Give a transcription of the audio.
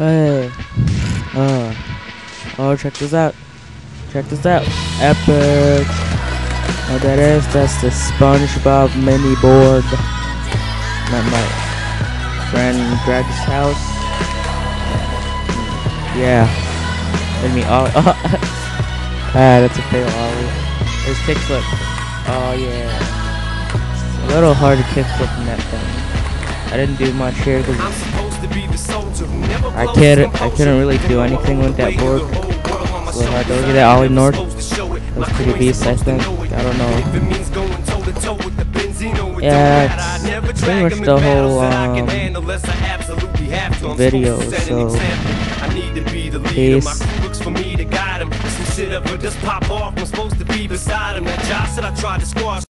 Hey. Uh. Oh, check this out. Check this out. Epic. What that is, that's the SpongeBob mini board. At my friend Greg's house. Yeah. Let me all. ah, that's a fail ollie. There's kickflip. Oh yeah. It's a little hard to kickflip in that thing. I didn't do much here because I can't. I couldn't really do anything with that board. So I had to look at that ollie north. It was pretty beast, I think. I don't know. Yeah, it's pretty much the whole um, video. So peace. For me to guide him, some shit up, just pop off. I'm supposed to be beside him. That job said I tried to squash.